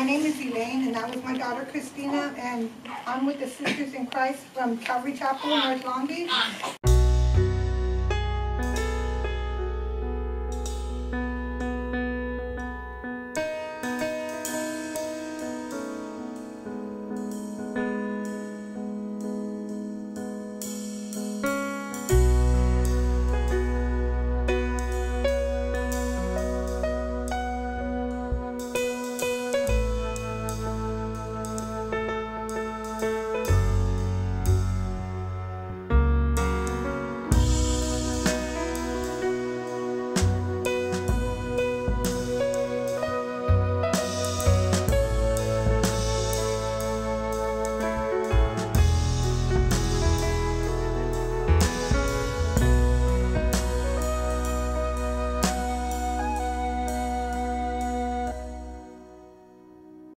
my name is Elaine, and that was my daughter Christina, and I'm with the Sisters in Christ from Calvary Chapel, North Long Beach.